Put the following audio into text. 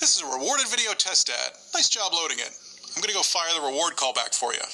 This is a rewarded video test ad. Nice job loading it. I'm gonna go fire the reward callback for you.